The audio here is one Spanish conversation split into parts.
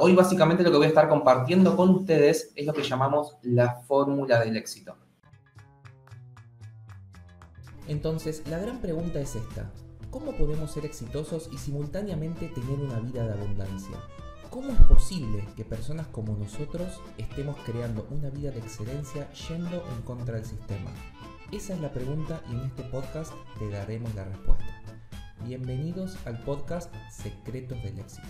Hoy básicamente lo que voy a estar compartiendo con ustedes es lo que llamamos la fórmula del éxito. Entonces, la gran pregunta es esta. ¿Cómo podemos ser exitosos y simultáneamente tener una vida de abundancia? ¿Cómo es posible que personas como nosotros estemos creando una vida de excelencia yendo en contra del sistema? Esa es la pregunta y en este podcast te daremos la respuesta. Bienvenidos al podcast Secretos del Éxito.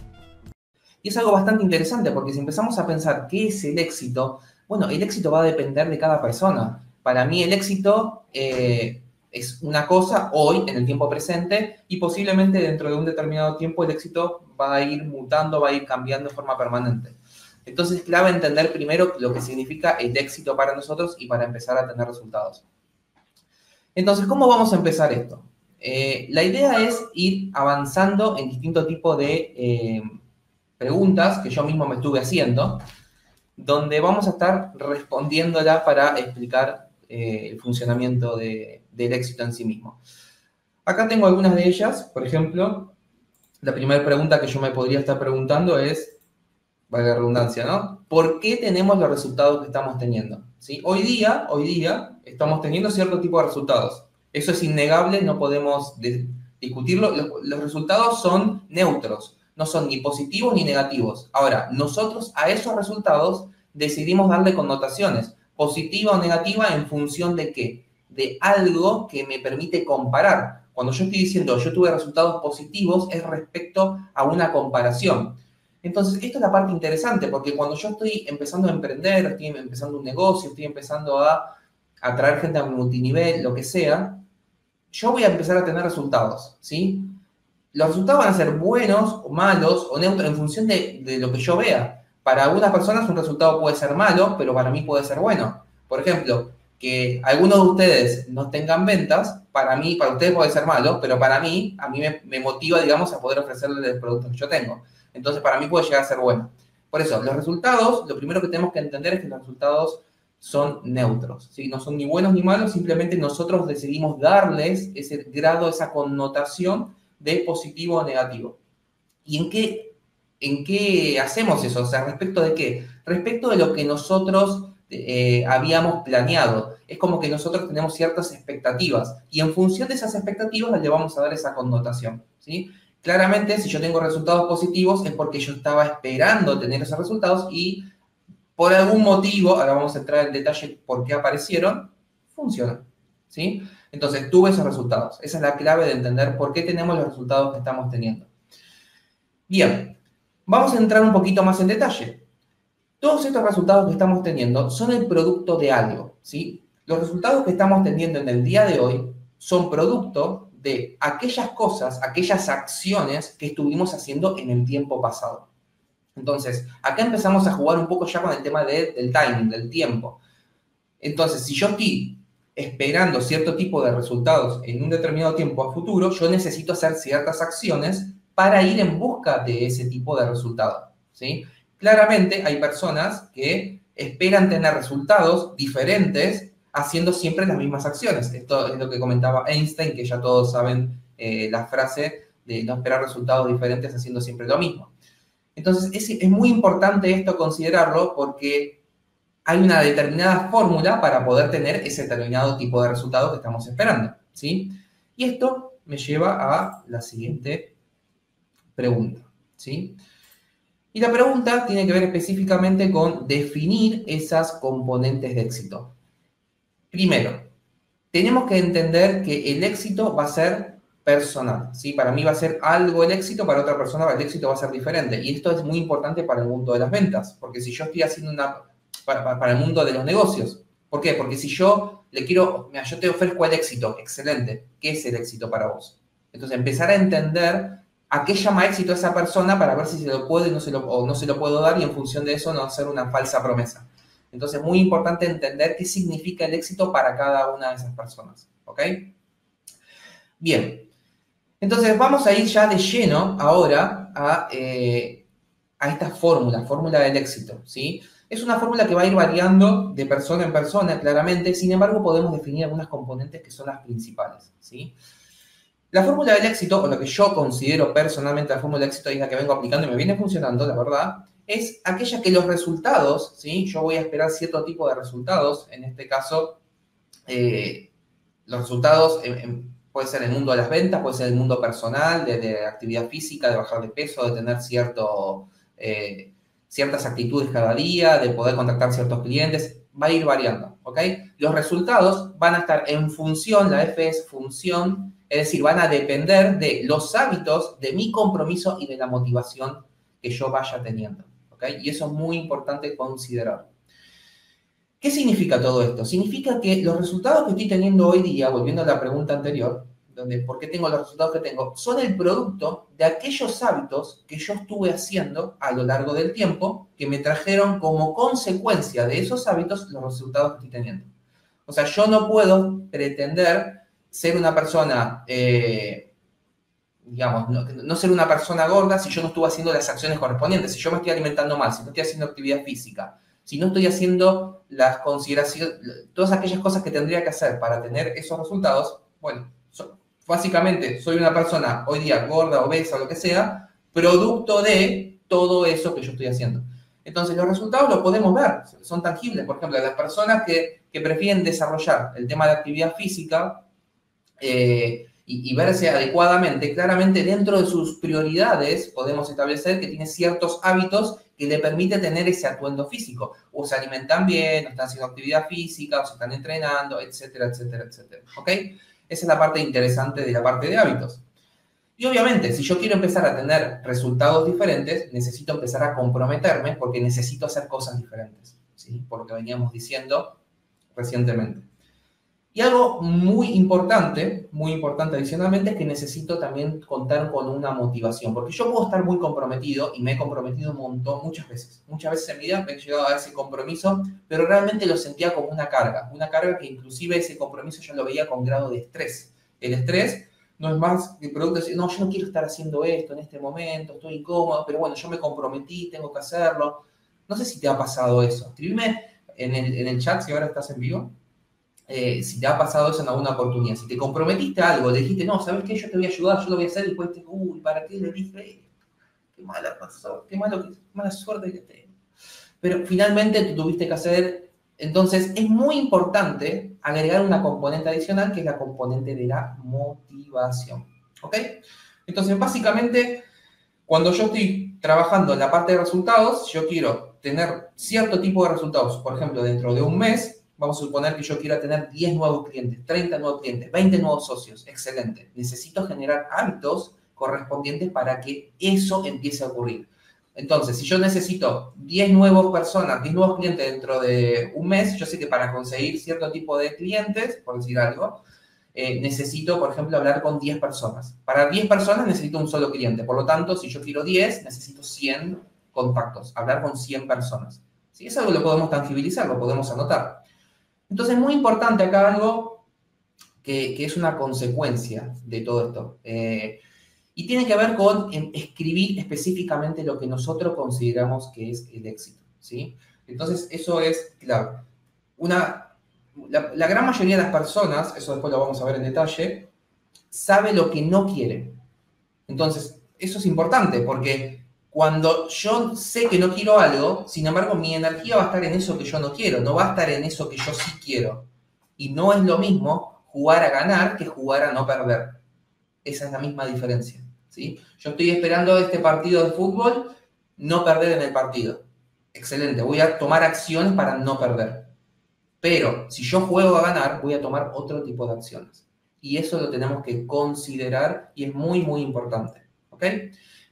Y es algo bastante interesante porque si empezamos a pensar qué es el éxito, bueno, el éxito va a depender de cada persona. Para mí el éxito eh, es una cosa hoy, en el tiempo presente, y posiblemente dentro de un determinado tiempo el éxito va a ir mutando, va a ir cambiando de forma permanente. Entonces es clave entender primero lo que significa el éxito para nosotros y para empezar a tener resultados. Entonces, ¿cómo vamos a empezar esto? Eh, la idea es ir avanzando en distintos tipos de eh, preguntas que yo mismo me estuve haciendo, donde vamos a estar respondiéndola para explicar eh, el funcionamiento del éxito en sí mismo. Acá tengo algunas de ellas, por ejemplo, la primera pregunta que yo me podría estar preguntando es, valga la redundancia, ¿no? ¿Por qué tenemos los resultados que estamos teniendo? ¿Sí? Hoy día, hoy día, estamos teniendo cierto tipo de resultados. Eso es innegable, no podemos discutirlo. los resultados son neutros no son ni positivos ni negativos. Ahora, nosotros a esos resultados decidimos darle connotaciones, positiva o negativa en función de qué? De algo que me permite comparar. Cuando yo estoy diciendo yo tuve resultados positivos es respecto a una comparación. Entonces, esto es la parte interesante, porque cuando yo estoy empezando a emprender, estoy empezando un negocio, estoy empezando a atraer gente a multinivel, lo que sea, yo voy a empezar a tener resultados, ¿sí? Los resultados van a ser buenos o malos o neutros en función de, lo que yo vea. Para algunas personas un resultado puede ser malo, pero para mí puede ser bueno. Por ejemplo, que algunos de ustedes no tengan ventas, para mí, para ustedes puede ser malo, pero para mí, a mí me, motiva, digamos, a poder ofrecerles el producto que yo tengo. Entonces, para mí puede llegar a ser bueno. Por eso, los resultados, lo primero que tenemos que entender es que los resultados son neutros, ¿sí? no son ni buenos ni malos, simplemente nosotros decidimos darles ese grado, esa connotación de positivo o negativo. ¿Y en qué, en qué hacemos eso? O sea, respecto de qué? Respecto de lo que nosotros eh, habíamos planeado. Es como que nosotros tenemos ciertas expectativas y en función de esas expectativas le vamos a dar esa connotación. ¿sí? Claramente, si yo tengo resultados positivos es porque yo estaba esperando tener esos resultados y por algún motivo, ahora vamos a entrar en detalle por qué aparecieron, funcionan. ¿sí? Entonces, tuve esos resultados. Esa es la clave de entender por qué tenemos los resultados que estamos teniendo. Bien, vamos a entrar un poquito más en detalle. Todos estos resultados que estamos teniendo son el producto de algo, ¿sí? Los resultados que estamos teniendo en el día de hoy son producto de aquellas cosas, aquellas acciones que estuvimos haciendo en el tiempo pasado. Entonces, acá empezamos a jugar un poco ya con el tema del timing, del tiempo. Entonces, si yo estoy esperando cierto tipo de resultados en un determinado tiempo a futuro, yo necesito hacer ciertas acciones para ir en busca de ese tipo de resultado. ¿sí? Claramente hay personas que esperan tener resultados diferentes haciendo siempre las mismas acciones. Esto es lo que comentaba Einstein, que ya todos saben eh, la frase de no esperar resultados diferentes haciendo siempre lo mismo. Entonces es, es muy importante esto considerarlo porque hay una determinada fórmula para poder tener ese determinado tipo de resultado que estamos esperando, ¿sí? Y esto me lleva a la siguiente pregunta, ¿sí? Y la pregunta tiene que ver específicamente con definir esas componentes de éxito. Primero, tenemos que entender que el éxito va a ser personal, ¿sí? Para mí va a ser algo el éxito, para otra persona el éxito va a ser diferente. Y esto es muy importante para el mundo de las ventas, porque si yo estoy haciendo una para, el mundo de los negocios. ¿Por qué? Porque si yo le quiero, yo te ofrezco el éxito, excelente, ¿qué es el éxito para vos? Entonces, empezar a entender a qué llama éxito esa persona para ver si se lo puedo o no se lo puedo dar y en función de eso no hacer una falsa promesa. Entonces, muy importante entender qué significa el éxito para cada una de esas personas. ¿Ok? Bien. Entonces, vamos a ir ya de lleno ahora a, eh, a esta fórmula, fórmula del éxito. ¿sí? Es una fórmula que va a ir variando de persona en persona, claramente, sin embargo podemos definir algunas componentes que son las principales. ¿sí? La fórmula del éxito, o lo que yo considero personalmente la fórmula del éxito y la que vengo aplicando y me viene funcionando, la verdad, es aquella que los resultados, ¿sí? Yo voy a esperar cierto tipo de resultados, en este caso, eh, los resultados puede ser en el mundo de las ventas, puede ser en el mundo personal, de, actividad física, de bajar de peso, de tener cierto, eh, ciertas actitudes cada día, de poder contactar ciertos clientes, va a ir variando, ¿ok? Los resultados van a estar en función, la F es función, es decir, van a depender de los hábitos, de mi compromiso y de la motivación que yo vaya teniendo, ¿ok? Y eso es muy importante considerar. ¿Qué significa todo esto? Significa que los resultados que estoy teniendo hoy día, volviendo a la pregunta anterior, donde por qué tengo los resultados que tengo, son el producto de aquellos hábitos que yo estuve haciendo a lo largo del tiempo, que me trajeron como consecuencia de esos hábitos los resultados que estoy teniendo. O sea, yo no puedo pretender ser una persona, eh, digamos, no, no, ser una persona gorda si yo no estuve haciendo las acciones correspondientes, si yo me estoy alimentando mal, si no estoy haciendo actividad física, si no estoy haciendo las consideraciones, todas aquellas cosas que tendría que hacer para tener esos resultados, bueno, básicamente soy una persona hoy día gorda, obesa lo que sea, producto de todo eso que yo estoy haciendo. Entonces los resultados los podemos ver, son tangibles. Por ejemplo, las personas que, prefieren desarrollar el tema de actividad física eh, y, y, verse adecuadamente, claramente dentro de sus prioridades podemos establecer que tiene ciertos hábitos que le permite tener ese atuendo físico. O se alimentan bien, o están haciendo actividad física, o se están entrenando, etcétera, etcétera, etcétera. ¿Ok? Esa es la parte interesante de la parte de hábitos. Y obviamente, si yo quiero empezar a tener resultados diferentes, necesito empezar a comprometerme porque necesito hacer cosas diferentes, ¿sí? Por lo que veníamos diciendo recientemente. Y algo muy importante, muy importante adicionalmente, es que necesito también contar con una motivación, porque yo puedo estar muy comprometido y me he comprometido un montón, muchas veces. Muchas veces en mi vida me he llegado a ese compromiso, pero realmente lo sentía como una carga, una carga que inclusive ese compromiso yo lo veía con grado de estrés. El estrés no es más el producto de decir, no, yo no quiero estar haciendo esto en este momento, estoy incómodo, pero bueno, yo me comprometí, tengo que hacerlo. No sé si te ha pasado eso. Escríbeme en el, en el chat si ahora estás en vivo eh, si te ha pasado eso en alguna oportunidad, si te comprometiste a algo, dijiste, no, ¿sabes qué? Yo te voy a ayudar, yo lo voy a hacer, y después te uy, ¿para qué le dije? Qué mala pasó, qué, malo, mala suerte que tengo. Pero finalmente tú tuviste que hacer, entonces es muy importante agregar una componente adicional que es la componente de la motivación. ¿Ok? Entonces, básicamente, cuando yo estoy trabajando en la parte de resultados, yo quiero tener cierto tipo de resultados, por ejemplo, dentro de un mes, vamos a suponer que yo quiera tener 10 nuevos clientes, 30 nuevos clientes, 20 nuevos socios, excelente. Necesito generar hábitos correspondientes para que eso empiece a ocurrir. Entonces, si yo necesito 10 nuevas personas, 10 nuevos clientes dentro de un mes, yo sé que para conseguir cierto tipo de clientes, por decir algo, eh, necesito, por ejemplo, hablar con 10 personas. Para 10 personas necesito un solo cliente. Por lo tanto, si yo quiero 10, necesito 100 contactos, hablar con 100 personas. Si es algo que lo podemos tangibilizar, lo podemos anotar. Entonces, es muy importante acá algo que, es una consecuencia de todo esto. Eh, y tiene que ver con escribir específicamente lo que nosotros consideramos que es el éxito. ¿sí? Entonces, eso es claro. Una, la, la, gran mayoría de las personas, eso después lo vamos a ver en detalle, sabe lo que no quiere. Entonces, eso es importante porque cuando yo sé que no quiero algo, sin embargo, mi energía va a estar en eso que yo no quiero, no va a estar en eso que yo sí quiero. Y no es lo mismo jugar a ganar que jugar a no perder. Esa es la misma diferencia. ¿sí? Yo estoy esperando este partido de fútbol, no perder en el partido. Excelente, voy a tomar acciones para no perder. Pero si yo juego a ganar, voy a tomar otro tipo de acciones. Y eso lo tenemos que considerar y es muy, muy importante. ¿Ok?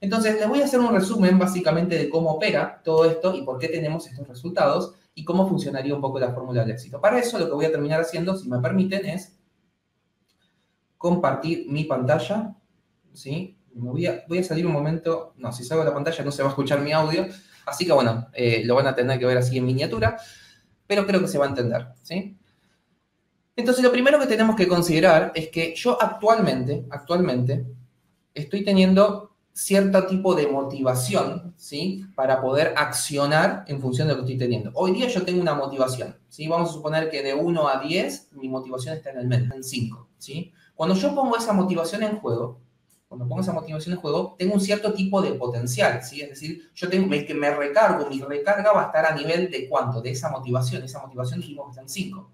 Entonces, les voy a hacer un resumen básicamente de cómo opera todo esto y por qué tenemos estos resultados y cómo funcionaría un poco la fórmula del éxito. Para eso, lo que voy a terminar haciendo, si me permiten, es compartir mi pantalla. ¿sí? voy, a, voy a salir un momento, no, si salgo de la pantalla no se va a escuchar mi audio, así que bueno, eh, lo van a tener que ver así en miniatura, pero creo que se va a entender. ¿sí? Entonces, lo primero que tenemos que considerar es que yo actualmente, actualmente, estoy teniendo cierto tipo de motivación, ¿sí? Para poder accionar en función de lo que estoy teniendo. Hoy día yo tengo una motivación, ¿sí? Vamos a suponer que de 1 a 10 mi motivación está en el medio, en 5, ¿sí? Cuando yo pongo esa motivación en juego, cuando pongo esa motivación en juego, tengo un cierto tipo de potencial, ¿sí? Es decir, yo tengo que me recargo, mi recarga va a estar a nivel de cuánto, de esa motivación. Esa motivación dijimos que está en 5.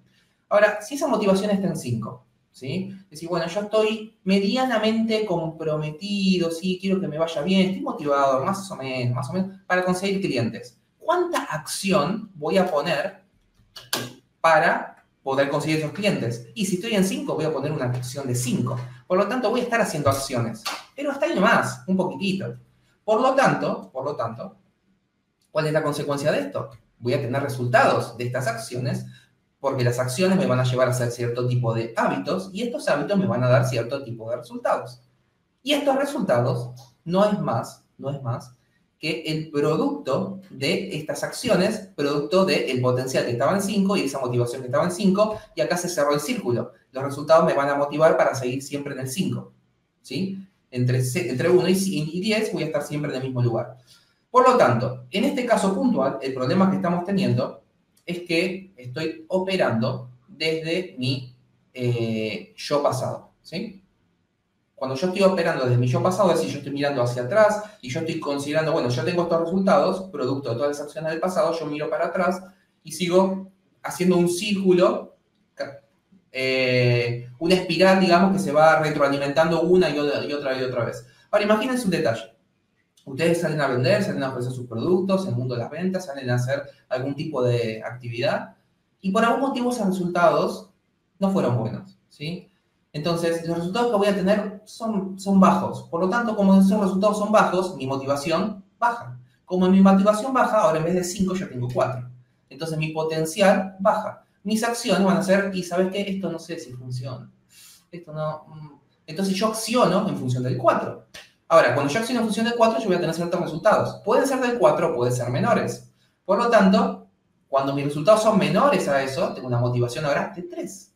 Ahora, si esa motivación está en 5, ¿sí? Es decir, bueno, yo estoy medianamente comprometido, sí, quiero que me vaya bien, estoy motivado, más o menos, más o menos, para conseguir clientes. ¿Cuánta acción voy a poner para poder conseguir esos clientes. Y si estoy en 5, voy a poner una acción de 5. Por lo tanto, voy a estar haciendo acciones. Pero hasta ahí nomás, un poquitito. Por lo tanto, por lo tanto, ¿cuál es la consecuencia de esto? Voy a tener resultados de estas acciones porque las acciones me van a llevar a hacer cierto tipo de hábitos y estos hábitos me van a dar cierto tipo de resultados. Y estos resultados no es más, no es más que el producto de estas acciones, producto del potencial que estaba en 5 y esa motivación que estaba en 5, y acá se cerró el círculo. Los resultados me van a motivar para seguir siempre en el 5. ¿sí? Entre, entre 1 y 10 voy a estar siempre en el mismo lugar. Por lo tanto, en este caso puntual, el problema que estamos teniendo es que estoy operando desde mi eh, yo pasado. ¿sí? Cuando yo estoy operando desde mi yo pasado, es decir, yo estoy mirando hacia atrás y yo estoy considerando, bueno, yo tengo estos resultados, producto de todas las acciones del pasado, yo miro para atrás y sigo haciendo un círculo, eh, una espiral, digamos, que se va retroalimentando una y otra, y otra y otra vez. Ahora, imagínense un detalle. Ustedes salen a vender, salen a ofrecer sus productos el mundo de las ventas, salen a hacer algún tipo de actividad y por algún motivo esos resultados no fueron buenos, ¿sí? Entonces, los resultados que voy a tener son, son bajos. Por lo tanto, como esos resultados son bajos, mi motivación baja. Como mi motivación baja, ahora en vez de 5 yo tengo 4. Entonces, mi potencial baja. Mis acciones van a ser, y ¿sabes qué? Esto no sé si funciona. Esto no... Mm. Entonces, yo acciono en función del 4. Ahora, cuando yo acciono en función del 4, yo voy a tener ciertos resultados. Pueden ser del 4, pueden ser menores. Por lo tanto, cuando mis resultados son menores a eso, tengo una motivación ahora de 3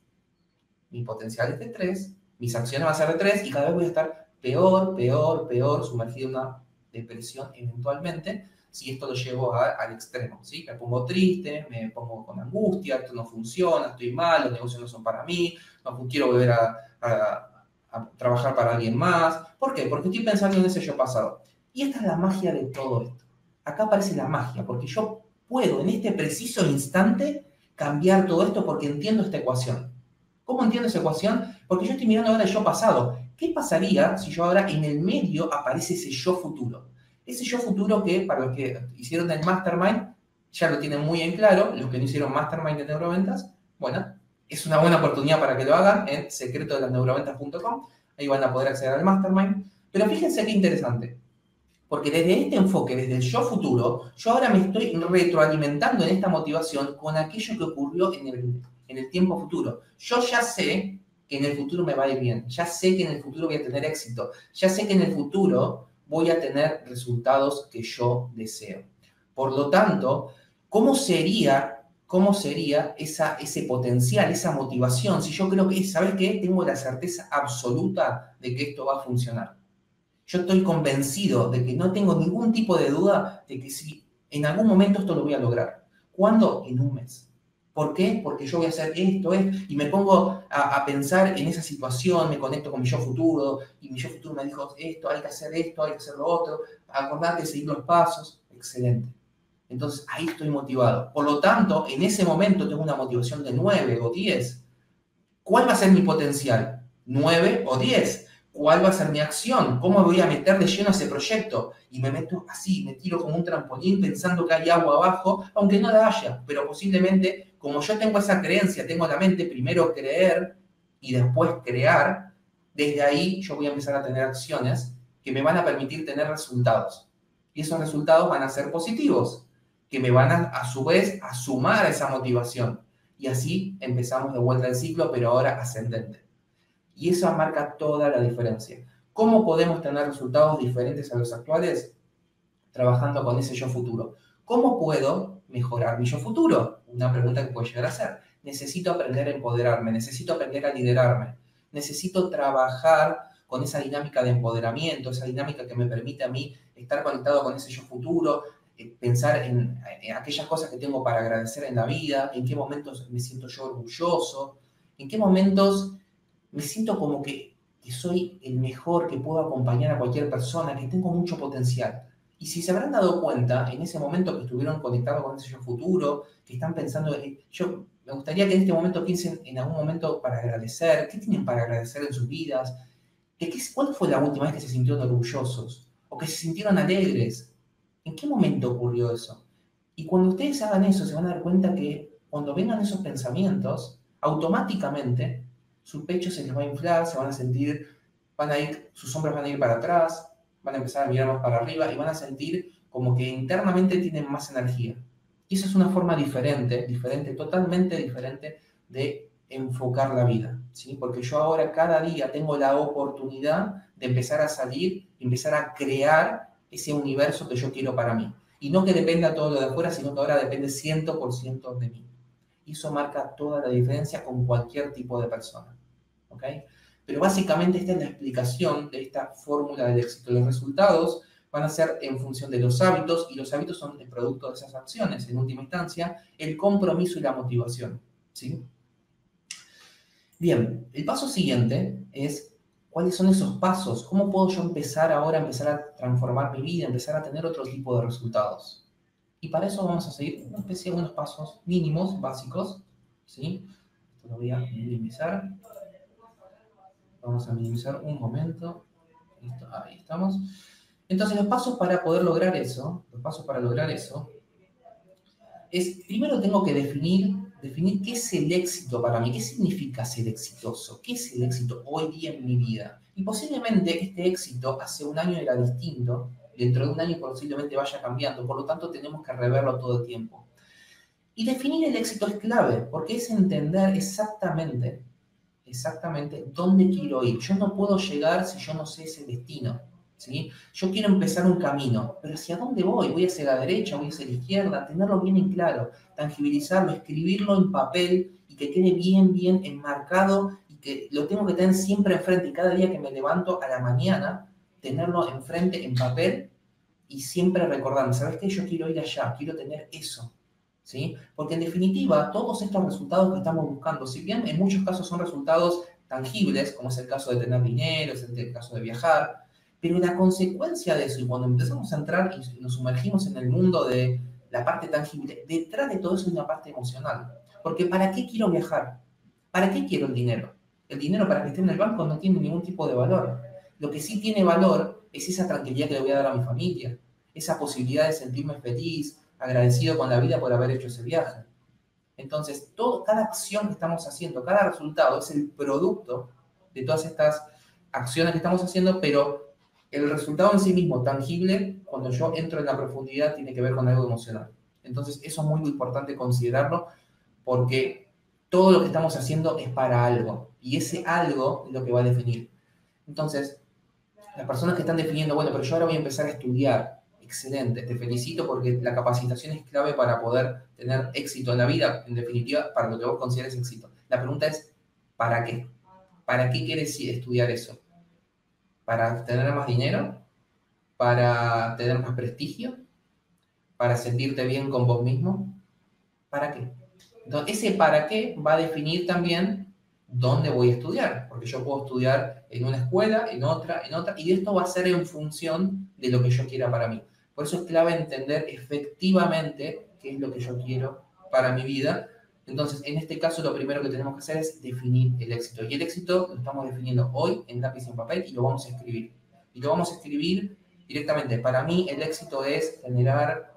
mi potencial es de 3, mis acciones van a ser de 3 y cada vez voy a estar peor, peor, peor, sumergido en una depresión eventualmente, si esto lo llevo al extremo, ¿sí? Me pongo triste, me pongo con angustia, esto no funciona, estoy mal, los negocios no son para mí, no quiero volver a trabajar para alguien más. ¿Por qué? Porque estoy pensando en ese yo pasado. Y esta es la magia de todo esto. Acá aparece la magia, porque yo puedo en este preciso instante cambiar todo esto porque entiendo esta ecuación. ¿Cómo entiendo esa ecuación? Porque yo estoy mirando ahora el yo pasado. ¿Qué pasaría si yo ahora en el medio aparece ese yo futuro? Ese yo futuro que para los que hicieron el Mastermind ya lo tienen muy en claro, los que no hicieron Mastermind de neuroventas, bueno, es una buena oportunidad para que lo hagan en secretodelasneuroventas.com, ahí van a poder acceder al Mastermind. Pero fíjense qué interesante, porque desde este enfoque, desde el yo futuro, yo ahora me estoy retroalimentando en esta motivación con aquello que ocurrió en el en el tiempo futuro. Yo ya sé que en el futuro me va a ir bien, ya sé que en el futuro voy a tener éxito, ya sé que en el futuro voy a tener resultados que yo deseo. Por lo tanto, ¿cómo sería, cómo sería esa, ese potencial, esa motivación? Si yo creo que, ¿sabes qué? Tengo la certeza absoluta de que esto va a funcionar. Yo estoy convencido de que no tengo ningún tipo de duda de que si en algún momento esto lo voy a lograr. ¿Cuándo? En un mes. ¿Por qué? Porque yo voy a hacer esto, esto, y me pongo a, pensar en esa situación, me conecto con mi yo futuro, y mi yo futuro me dijo esto, hay que hacer esto, hay que hacer lo otro, acordate de seguir los pasos, excelente. Entonces ahí estoy motivado. Por lo tanto, en ese momento tengo una motivación de 9 o 10. ¿Cuál va a ser mi potencial? ¿9 o 10? ¿Cuál va a ser mi acción? ¿Cómo voy a meter de lleno ese proyecto? Y me meto así, me tiro como un trampolín pensando que hay agua abajo, aunque no la haya, pero posiblemente, como yo tengo esa creencia, tengo la mente primero creer y después crear, desde ahí yo voy a empezar a tener acciones que me van a permitir tener resultados. Y esos resultados van a ser positivos, que me van a, a su vez a sumar esa motivación. Y así empezamos de vuelta el ciclo, pero ahora ascendente. Y eso marca toda la diferencia. ¿Cómo podemos tener resultados diferentes a los actuales? Trabajando con ese yo futuro. ¿Cómo puedo mejorar mi yo futuro? Una pregunta que puede llegar a ser. Necesito aprender a empoderarme, necesito aprender a liderarme, necesito trabajar con esa dinámica de empoderamiento, esa dinámica que me permite a mí estar conectado con ese yo futuro, pensar en, en, aquellas cosas que tengo para agradecer en la vida, en qué momentos me siento yo orgulloso, en qué momentos me siento como que, que soy el mejor, que puedo acompañar a cualquier persona, que tengo mucho potencial. Y si se habrán dado cuenta en ese momento que estuvieron conectados con ese yo futuro, que están pensando, eh, yo me gustaría que en este momento piensen en algún momento para agradecer, ¿qué tienen para agradecer en sus vidas? ¿De qué, ¿Cuándo fue la última vez que se sintieron orgullosos? ¿O que se sintieron alegres? ¿En qué momento ocurrió eso? Y cuando ustedes hagan eso, se van a dar cuenta que cuando vengan esos pensamientos, automáticamente su pecho se les va a inflar, se van a sentir, van a ir, sus hombros van a ir para atrás, van a empezar a mirar más para arriba y van a sentir como que internamente tienen más energía. Y esa es una forma diferente, diferente, totalmente diferente de enfocar la vida, ¿sí? Porque yo ahora cada día tengo la oportunidad de empezar a salir, empezar a crear ese universo que yo quiero para mí. Y no que dependa todo lo de afuera, sino que ahora depende 100% de mí. Y eso marca toda la diferencia con cualquier tipo de persona. ¿Ok? Pero básicamente esta es la explicación de esta fórmula del éxito. Los resultados van a ser en función de los hábitos y los hábitos son el producto de esas acciones. En última instancia, el compromiso y la motivación. ¿sí? Bien, el paso siguiente es cuáles son esos pasos, cómo puedo yo empezar ahora, empezar a transformar mi vida, empezar a tener otro tipo de resultados. Y para eso vamos a seguir unos pasos mínimos, básicos. ¿sí? Esto lo voy a minimizar. Vamos a minimizar un momento. Listo, ahí estamos. Entonces, los pasos para poder lograr eso, los pasos para lograr eso, es primero tengo que definir, definir qué es el éxito para mí, qué significa ser exitoso, qué es el éxito hoy día en mi vida. Y posiblemente este éxito hace un año era distinto, dentro de un año posiblemente vaya cambiando, por lo tanto tenemos que reverlo todo el tiempo. Y definir el éxito es clave, porque es entender exactamente exactamente dónde quiero ir. Yo no puedo llegar si yo no sé ese destino. ¿Sí? Yo quiero empezar un camino, pero ¿hacia dónde voy? ¿Voy hacia la derecha? ¿Voy hacia la izquierda? Tenerlo bien en claro, tangibilizarlo, escribirlo en papel y que quede bien, bien enmarcado y que lo tengo que tener siempre enfrente. Y cada día que me levanto a la mañana, tenerlo enfrente en papel y siempre recordando, ¿sabes qué? Yo quiero ir allá, quiero tener eso. ¿sí? Porque en definitiva, todos estos resultados que estamos buscando, si bien en muchos casos son resultados tangibles, como es el caso de tener dinero, es el caso de viajar, pero la consecuencia de eso, y cuando empezamos a entrar y nos sumergimos en el mundo de la parte tangible, detrás de todo eso hay una parte emocional. Porque ¿para qué quiero viajar? ¿Para qué quiero el dinero? El dinero para que esté en el banco no tiene ningún tipo de valor. Lo que sí tiene valor es esa tranquilidad que le voy a dar a mi familia, esa posibilidad de sentirme feliz, agradecido con la vida por haber hecho ese viaje. Entonces, todo, cada acción que estamos haciendo, cada resultado es el producto de todas estas acciones que estamos haciendo, pero el resultado en sí mismo, tangible, cuando yo entro en la profundidad, tiene que ver con algo emocional. Entonces, eso es muy, importante considerarlo porque todo lo que estamos haciendo es para algo y ese algo es lo que va a definir. Entonces, las personas que están definiendo, bueno, pero yo ahora voy a empezar a estudiar, excelente, te felicito porque la capacitación es clave para poder tener éxito en la vida, en definitiva, para lo que vos consideres éxito. La pregunta es, ¿para qué? ¿Para qué quieres estudiar eso? ¿Para tener más dinero? ¿Para tener más prestigio? ¿Para sentirte bien con vos mismo? ¿Para qué? Entonces, ese para qué va a definir también dónde voy a estudiar, porque yo puedo estudiar en una escuela, en otra, en otra, y esto va a ser en función de lo que yo quiera para mí. Por eso es clave entender efectivamente qué es lo que yo quiero para mi vida. Entonces, en este caso, lo primero que tenemos que hacer es definir el éxito. Y el éxito lo estamos definiendo hoy en lápiz y en papel y lo vamos a escribir. Y lo vamos a escribir directamente. Para mí, el éxito es generar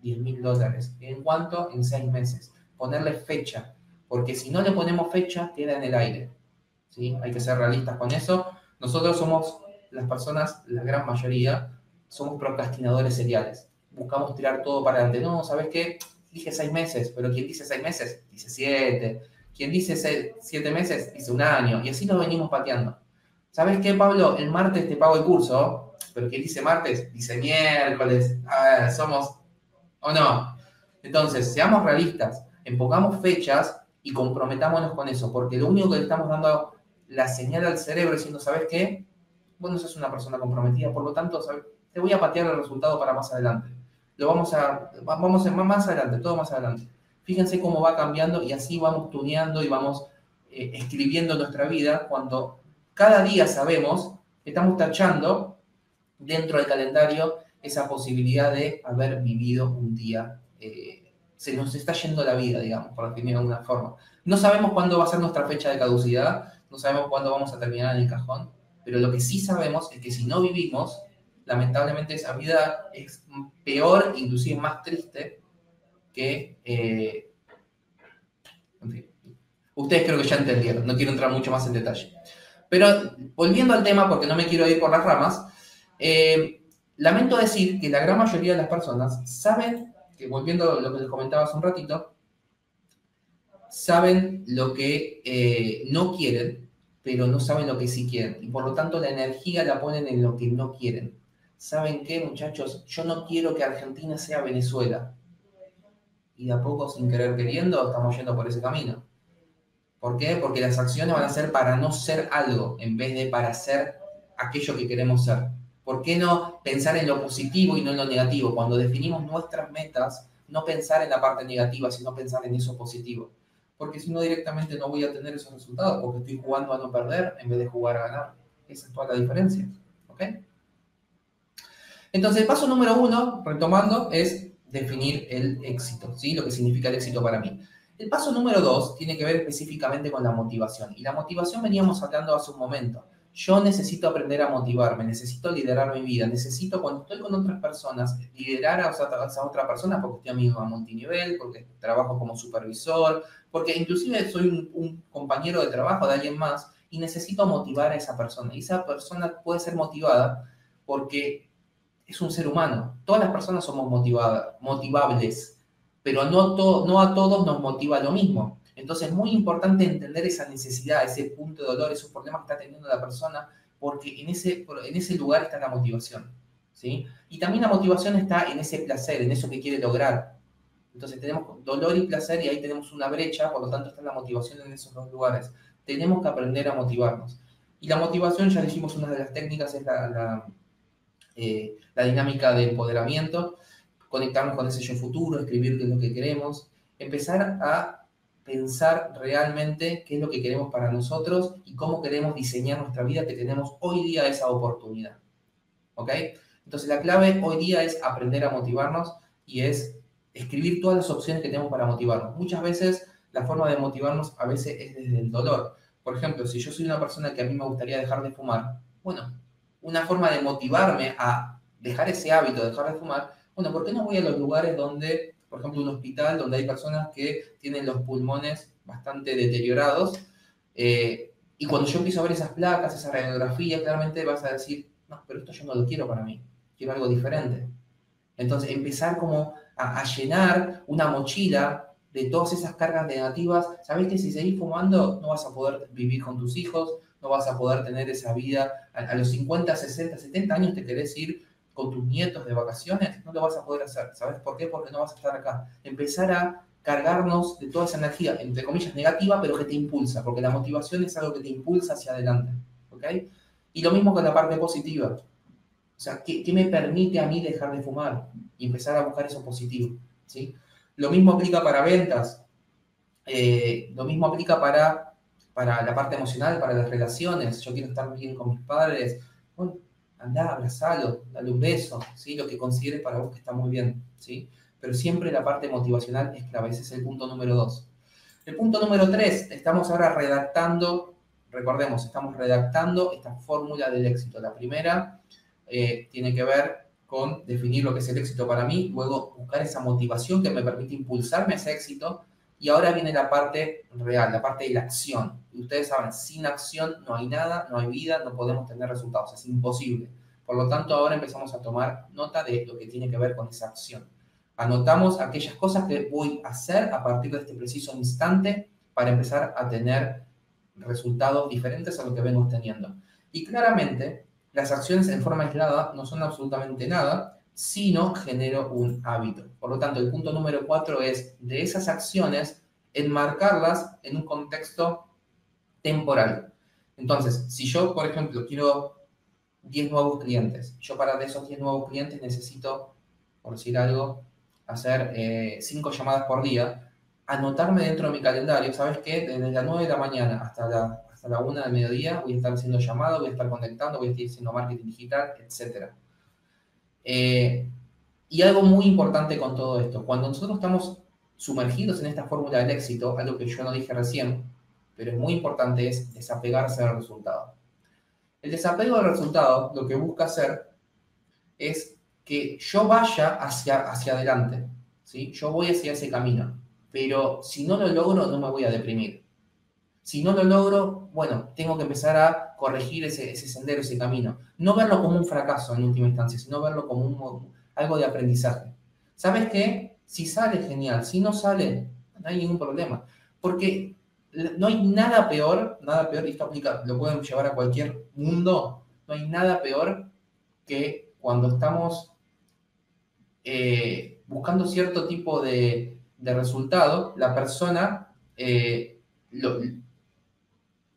10 mil dólares. ¿En cuánto? En seis meses. Ponerle fecha. Porque si no le ponemos fecha, queda en el aire. ¿sí? Hay que ser realistas con eso. Nosotros somos las personas, la gran mayoría, somos procrastinadores seriales. Buscamos tirar todo para adelante. No, ¿sabes qué? Dije seis meses, pero quien dice seis meses, dice siete. Quien dice siete meses, dice un año. Y así nos venimos pateando. ¿Sabes qué, Pablo? El martes te pago el curso, pero quien dice martes, dice miércoles. A ver, somos... ¿O no? Entonces, seamos realistas, empongamos fechas y comprometámonos con eso, porque lo único que le estamos dando la señal al cerebro diciendo, ¿sabes qué? Vos no sos una persona comprometida, por lo tanto, ¿sabes? te voy a patear el resultado para más adelante. Lo vamos a, vamos a más adelante, todo más adelante. Fíjense cómo va cambiando y así vamos tuneando y vamos eh, escribiendo nuestra vida cuando cada día sabemos estamos tachando dentro del calendario esa posibilidad de haber vivido un día. Eh, se nos está yendo la vida, digamos, por definirlo de alguna forma. No sabemos cuándo va a ser nuestra fecha de caducidad, no sabemos cuándo vamos a terminar en el cajón, pero lo que sí sabemos es que si no vivimos, lamentablemente esa vida es peor, inclusive más triste que... Eh, ustedes creo que ya entendieron, no quiero entrar mucho más en detalle. Pero volviendo al tema, porque no me quiero ir por las ramas, eh, lamento decir que la gran mayoría de las personas saben, que volviendo a lo que les comentaba hace un ratito, saben lo que eh, no quieren, pero no saben lo que sí quieren. Y por lo tanto la energía la ponen en lo que no quieren. ¿Saben qué, muchachos? Yo no quiero que Argentina sea Venezuela. Y de a poco, sin querer queriendo, estamos yendo por ese camino. ¿Por qué? Porque las acciones van a ser para no ser algo, en vez de para ser aquello que queremos ser. ¿Por qué no pensar en lo positivo y no en lo negativo? Cuando definimos nuestras metas, no pensar en la parte negativa, sino pensar en eso positivo. Porque si no, directamente no voy a tener esos resultados, porque estoy jugando a no perder en vez de jugar a ganar. Esa es toda la diferencia. ¿Ok? Entonces, el paso número uno, retomando, es definir el éxito, ¿sí? Lo que significa el éxito para mí. El paso número dos tiene que ver específicamente con la motivación. Y la motivación veníamos hablando hace un momento. Yo necesito aprender a motivarme, necesito liderar mi vida, necesito cuando estoy con otras personas, liderar a, esa otra persona porque estoy amigo a multinivel, porque trabajo como supervisor, porque inclusive soy un, un compañero de trabajo de alguien más y necesito motivar a esa persona. Y esa persona puede ser motivada porque es un ser humano. Todas las personas somos motivadas, motivables, pero no, a todos nos motiva lo mismo. Entonces es muy importante entender esa necesidad, ese punto de dolor, esos problemas que está teniendo la persona, porque en ese, en ese lugar está la motivación. ¿sí? Y también la motivación está en ese placer, en eso que quiere lograr. Entonces tenemos dolor y placer y ahí tenemos una brecha, por lo tanto está la motivación en esos dos lugares. Tenemos que aprender a motivarnos. Y la motivación, ya dijimos, una de las técnicas es la eh, la dinámica de empoderamiento, conectarnos con ese yo futuro, escribir qué es lo que queremos, empezar a pensar realmente qué es lo que queremos para nosotros y cómo queremos diseñar nuestra vida, que tenemos hoy día esa oportunidad. ¿Ok? Entonces la clave hoy día es aprender a motivarnos y es escribir todas las opciones que tenemos para motivarnos. Muchas veces la forma de motivarnos a veces es desde el dolor. Por ejemplo, si yo soy una persona que a mí me gustaría dejar de fumar, bueno, una forma de motivarme a dejar ese hábito, de dejar de fumar, bueno, ¿por qué no voy a los lugares donde, por ejemplo, un hospital donde hay personas que tienen los pulmones bastante deteriorados? Eh, y cuando yo empiezo a ver esas placas, esa radiografía, claramente vas a decir, no, pero esto yo no lo quiero para mí, quiero algo diferente. Entonces, empezar como a, a llenar una mochila de todas esas cargas negativas. Sabes que si seguís fumando, no vas a poder vivir con tus hijos, no vas a poder tener esa vida. A, los 50, 60, 70 años te querés ir con tus nietos de vacaciones, no lo vas a poder hacer. ¿Sabes por qué? Porque no vas a estar acá. Empezar a cargarnos de toda esa energía, entre comillas, negativa, pero que te impulsa, porque la motivación es algo que te impulsa hacia adelante. ¿Ok? Y lo mismo con la parte positiva. O sea, ¿qué, me permite a mí dejar de fumar? Y empezar a buscar eso positivo. ¿sí? Lo mismo aplica para ventas. Eh, lo mismo aplica para para la parte emocional, para las relaciones, yo quiero estar bien con mis padres, bueno, anda, abrazalo, dale un beso, ¿sí? lo que consideres para vos que está muy bien, ¿sí? pero siempre la parte motivacional es clave, ese es el punto número dos. El punto número tres, estamos ahora redactando, recordemos, estamos redactando esta fórmula del éxito. La primera eh, tiene que ver con definir lo que es el éxito para mí, luego buscar esa motivación que me permite impulsarme a ese éxito, y ahora viene la parte real, la parte de la acción. Y ustedes saben, sin acción no hay nada, no hay vida, no podemos tener resultados, es imposible. Por lo tanto, ahora empezamos a tomar nota de lo que tiene que ver con esa acción. Anotamos aquellas cosas que voy a hacer a partir de este preciso instante para empezar a tener resultados diferentes a lo que vengo teniendo. Y claramente, las acciones en forma aislada no son absolutamente nada, sino genero un hábito. Por lo tanto, el punto número cuatro es de esas acciones enmarcarlas en un contexto temporal. Entonces, si yo, por ejemplo, quiero 10 nuevos clientes, yo para de esos 10 nuevos clientes necesito, por decir algo, hacer 5 eh, llamadas por día, anotarme dentro de mi calendario, ¿sabes qué? Desde las 9 de la mañana hasta, hasta la una del mediodía, voy a estar haciendo llamadas, voy a estar conectando, voy a estar haciendo marketing digital, etc. Eh, y algo muy importante con todo esto, cuando nosotros estamos sumergidos en esta fórmula del éxito, algo que yo no dije recién, pero es muy importante, es desapegarse del resultado. El desapego del resultado lo que busca hacer es que yo vaya hacia, hacia adelante, ¿sí? yo voy hacia ese camino, pero si no lo logro no me voy a deprimir. Si no lo logro, bueno, tengo que empezar a corregir ese, sendero, ese camino. No verlo como un fracaso en última instancia, sino verlo como un, algo de aprendizaje. ¿Sabes qué? Si sale, genial. Si no sale, no hay ningún problema. Porque no hay nada peor, nada peor, y esto aplica, lo pueden llevar a cualquier mundo, no hay nada peor que cuando estamos eh, buscando cierto tipo de, resultado, la persona eh,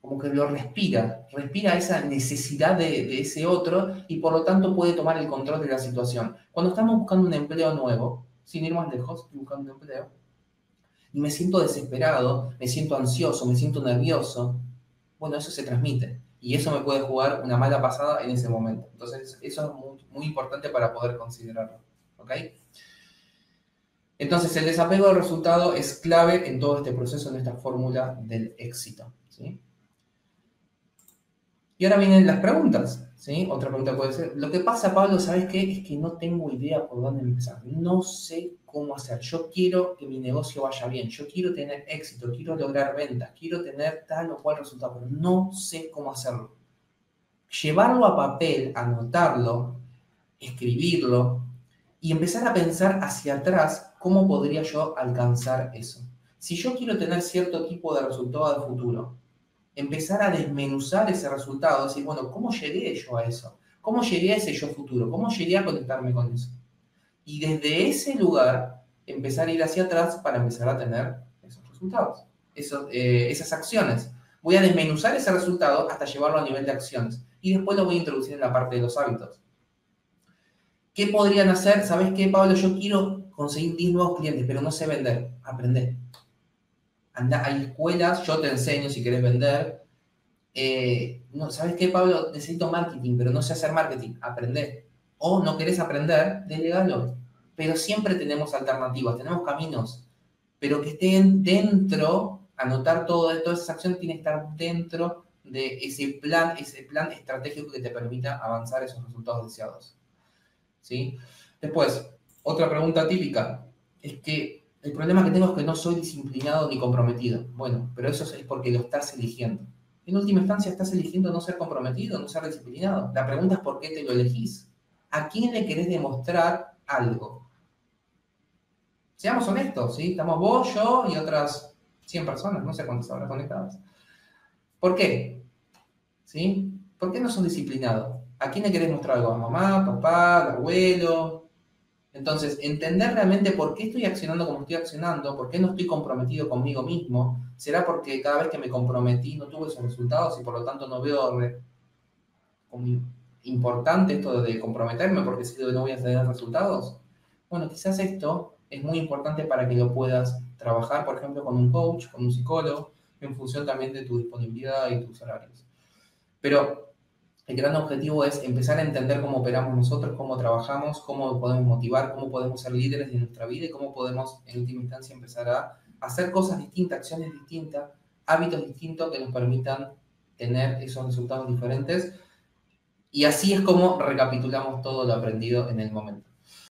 como que lo respira, respira esa necesidad de, ese otro y por lo tanto puede tomar el control de la situación. Cuando estamos buscando un empleo nuevo, sin ir más lejos, estoy buscando un empleo, y me siento desesperado, me siento ansioso, me siento nervioso, bueno, eso se transmite y eso me puede jugar una mala pasada en ese momento. Entonces, eso es muy, importante para poder considerarlo. ¿Ok? Entonces, el desapego del resultado es clave en todo este proceso, en esta fórmula del éxito. ¿sí? Y ahora vienen las preguntas. ¿sí? Otra pregunta puede ser, lo que pasa, Pablo, ¿sabes qué? Es que no tengo idea por dónde empezar. No sé cómo hacer. Yo quiero que mi negocio vaya bien. Yo quiero tener éxito, quiero lograr ventas, quiero tener tal o cual resultado, pero no sé cómo hacerlo. Llevarlo a papel, anotarlo, escribirlo y empezar a pensar hacia atrás cómo podría yo alcanzar eso. Si yo quiero tener cierto tipo de resultado de futuro, empezar a desmenuzar ese resultado, decir, bueno, ¿cómo llegué yo a eso? ¿Cómo llegué a ese yo futuro? ¿Cómo llegué a conectarme con eso? Y desde ese lugar, empezar a ir hacia atrás para empezar a tener esos resultados, eh, esas acciones. Voy a desmenuzar ese resultado hasta llevarlo a nivel de acciones. Y después lo voy a introducir en la parte de los hábitos. ¿Qué podrían hacer? ¿Sabes qué, Pablo? Yo quiero conseguir 10 nuevos clientes, pero no sé vender. Aprender anda, hay escuelas, yo te enseño si quieres vender. Eh, no, ¿Sabes qué, Pablo? Necesito marketing, pero no sé hacer marketing. Aprender. O no querés aprender, delegalo. Pero siempre tenemos alternativas, tenemos caminos. Pero que estén dentro, anotar todo, toda esa acción tiene que estar dentro de ese plan, ese plan estratégico que te permita avanzar esos resultados deseados. ¿Sí? Después, otra pregunta típica es que el problema que tengo es que no soy disciplinado ni comprometido. Bueno, pero eso es porque lo estás eligiendo. En última instancia, estás eligiendo no ser comprometido, no ser disciplinado. La pregunta es por qué te lo elegís. ¿A quién le querés demostrar algo? Seamos honestos, ¿sí? Estamos vos, yo y otras 100 personas, no sé cuántas habrá conectadas. ¿Por qué? ¿Sí? ¿Por qué no son disciplinados? ¿A quién le querés mostrar algo? ¿A mamá, papá, abuelo, entonces, entender realmente por qué estoy accionando como estoy accionando, por qué no estoy comprometido conmigo mismo, será porque cada vez que me comprometí no tuve esos resultados y por lo tanto no veo importante esto de comprometerme porque si no voy a tener resultados. Bueno, quizás esto es muy importante para que lo puedas trabajar, por ejemplo, con un coach, con un psicólogo, en función también de tu disponibilidad y tus horarios. Pero el gran objetivo es empezar a entender cómo operamos nosotros, cómo trabajamos, cómo podemos motivar, cómo podemos ser líderes de nuestra vida y cómo podemos, en última instancia, empezar a hacer cosas distintas, acciones distintas, hábitos distintos que nos permitan tener esos resultados diferentes. Y así es como recapitulamos todo lo aprendido en el momento.